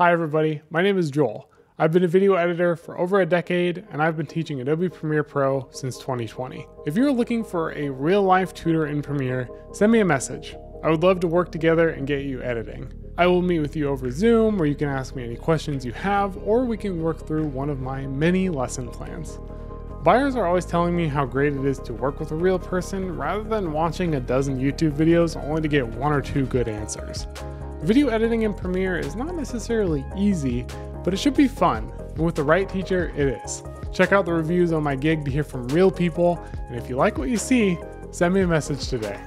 Hi everybody, my name is Joel. I've been a video editor for over a decade and I've been teaching Adobe Premiere Pro since 2020. If you're looking for a real life tutor in Premiere, send me a message. I would love to work together and get you editing. I will meet with you over Zoom where you can ask me any questions you have or we can work through one of my many lesson plans. Buyers are always telling me how great it is to work with a real person rather than watching a dozen YouTube videos only to get one or two good answers. Video editing in Premiere is not necessarily easy, but it should be fun, and with the right teacher, it is. Check out the reviews on my gig to hear from real people, and if you like what you see, send me a message today.